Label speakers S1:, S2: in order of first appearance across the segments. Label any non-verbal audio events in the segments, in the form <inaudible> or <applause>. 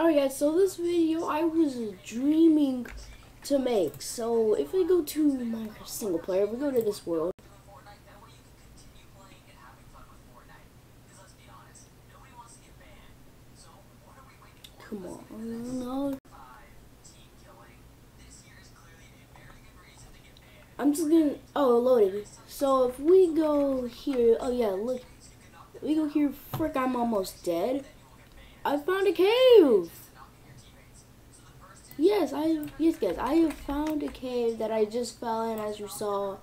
S1: Alright guys, so this video I was dreaming to make. So if we go to Minecraft single player, we go to this world. Come on, no. I'm just gonna, oh, loaded. So if we go here, oh yeah, look. We go here, frick, I'm almost dead. I found a cave! Yes, I yes guys, I have found a cave that I just fell in as you saw.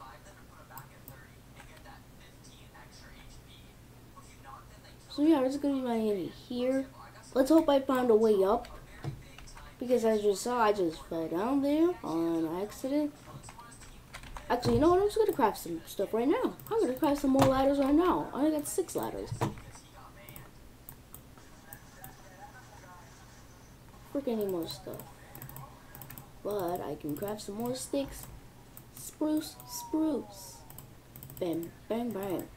S1: So yeah, we're just gonna be mining here. Let's hope I found a way up. Because as you saw, I just fell down there on accident. Actually, you know what? I'm just gonna craft some stuff right now. I'm gonna craft some more ladders right now. I only got six ladders. Freaking need more stuff. But I can craft some more sticks. Spruce, spruce. Bam, bang, bang.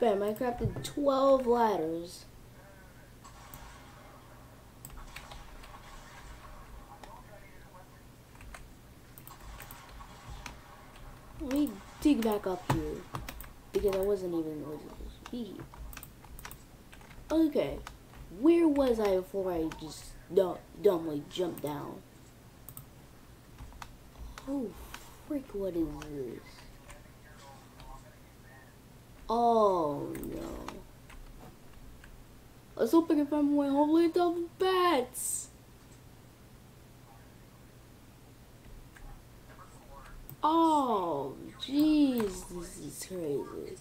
S1: Bam, I crafted 12 ladders. Let me dig back up here. Because I wasn't even supposed to be. Okay. Where was I before I just dumb, dumbly jumped down? Oh, frick, what is this? Oh, no. Let's hope I can find my hopefully double bats. Oh, jeez, this is crazy.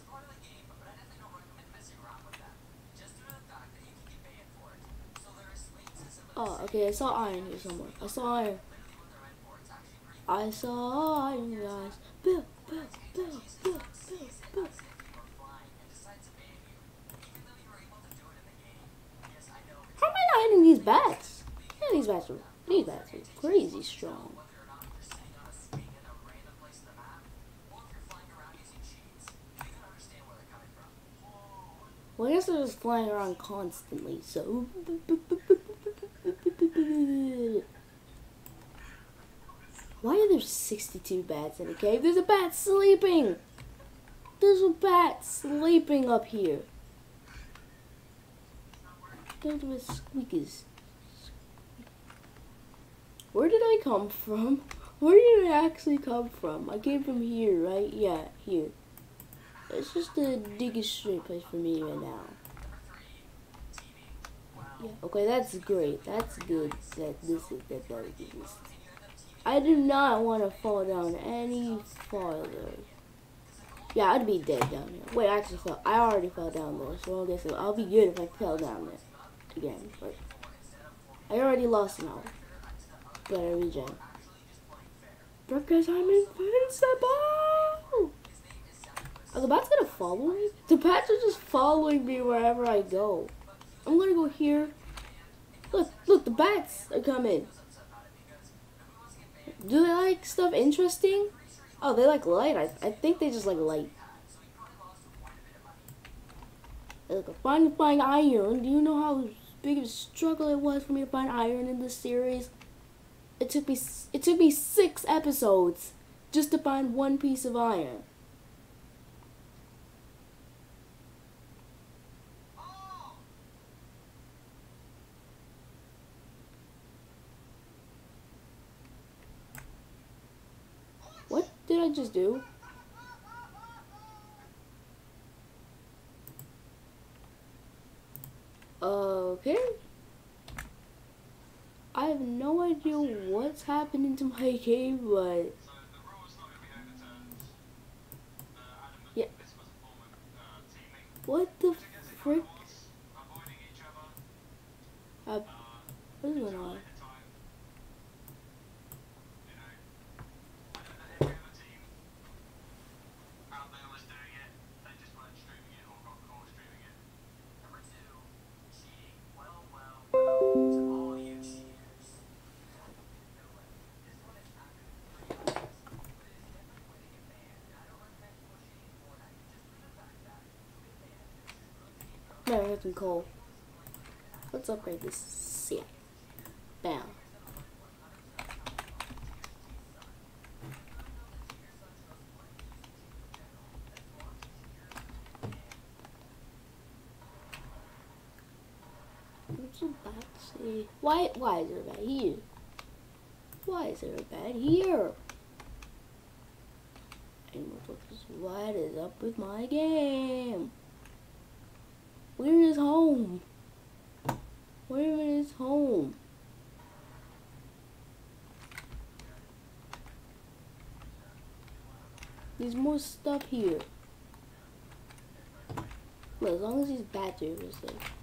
S1: Oh, okay, I saw iron here somewhere. I saw iron. I saw iron, guys. Bill, Bill, Bill, Bill, Bill, Bill. How am I not hitting these bats? Yeah, these bats are, these bats are crazy strong. Well, I guess they're just flying around constantly, so... Why are there 62 bats in a cave? There's a bat sleeping! There's a bat sleeping up here. Those with squeakers. Where did I come from? <laughs> Where did I actually come from? I came from here, right? Yeah, here. It's just the biggest straight place for me right now. Yeah, okay, that's great. That's good. That this is that that is. I do not want to fall down any farther. Yeah, I'd be dead down here. Wait, I actually fell. I already fell down there, so I guess I'll be good if I fell down there again. But I already lost now. But I regen. Because I'm invincible! Are the bats gonna follow me? The bats are just following me wherever I go. I'm gonna go here. Look, look, the bats are coming. Do they like stuff interesting? Oh, they like light. I, I think they just like light. Look, find find iron. Do you know how big of a struggle it was for me to find iron in this series? It took me it took me six episodes just to find one piece of iron. Just do? Okay. I have no idea what's happening to my cave, but... Yeah. What the frick? Uh, what is going on? Let's upgrade this. See Bam. Why, why is there a bat here? Why is there a bat here? And what is up with my game? Where is home? Where is home? There's more stuff here. Well, as long as these batteries are safe.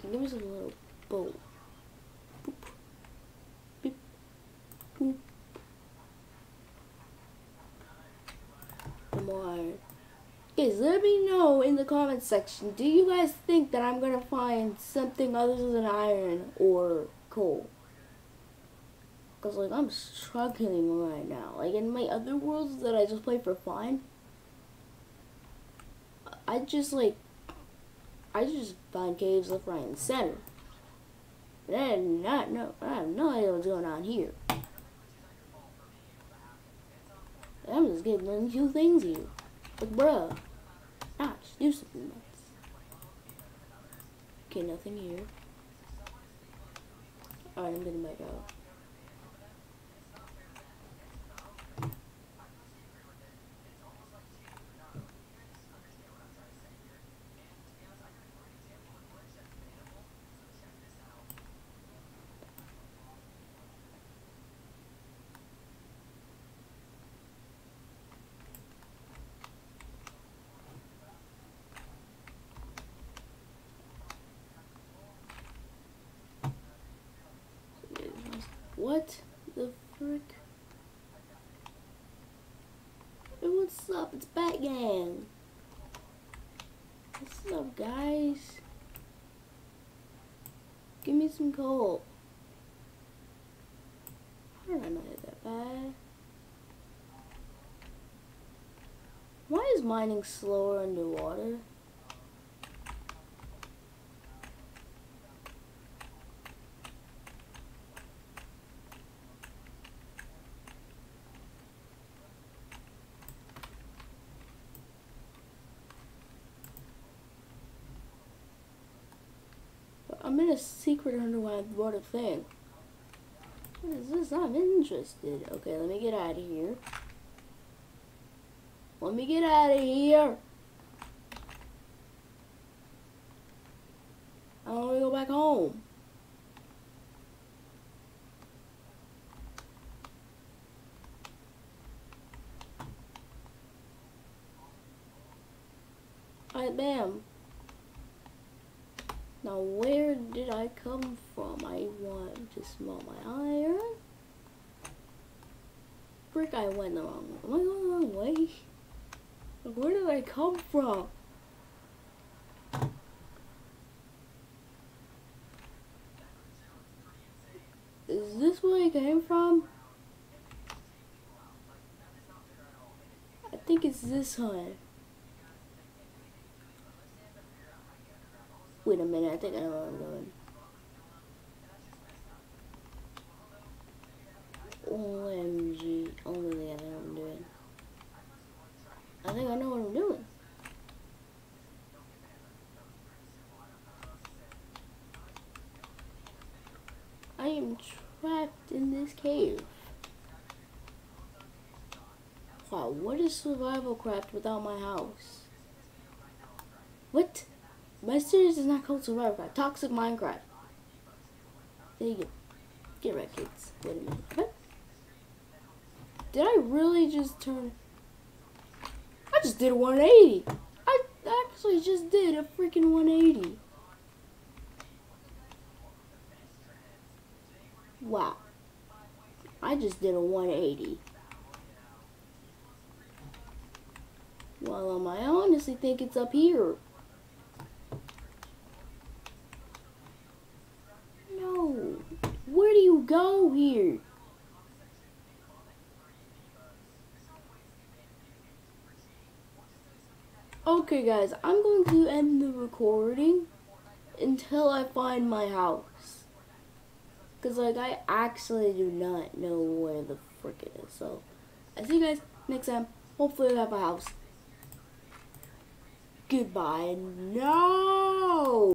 S1: Give me little boat. Boop. Beep. Boop. Some more iron. Guys, let me in the comment section. Do you guys think that I'm gonna find something other than iron or coal? Cause like I'm struggling right now. Like in my other worlds that I just play for fun, I just like I just find caves left, right, and center. And I not know. I have no idea what's going on here. I'm just getting a few things here. Like, bruh. Ah, just do something else. Okay, nothing here. Alright, I'm getting back out. What the frick? Hey, what's up? It's Batgang. What's up, guys? Give me some coal. I not hit that bad? Why is mining slower underwater? I'm in a secret underwater thing. What is this? I'm interested. Okay, let me get out of here. Let me get out of here. I want to go back home. Alright, bam. Now, where did I come from? I want to smell my iron. Frick, I went the wrong way. Am I going the wrong way? Where did I come from? Is this where I came from? I think it's this one. Wait a minute, I think I know what I'm doing. OMG. Only the other I'm doing. I think I know what I'm doing. I am trapped in this cave. Wow, what is survival craft without my house? What? My series is not called Survivor Craft. Toxic Minecraft. There you go. Get right, kids. Wait a minute. What? Did I really just turn... I just did a 180. I actually just did a freaking 180. Wow. I just did a 180. Well, um, I honestly think it's up here. go here? Okay guys, I'm going to end the recording until I find my house. Because like I actually do not know where the frick it is. So I see you guys next time. Hopefully I have a house. Goodbye. No!